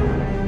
you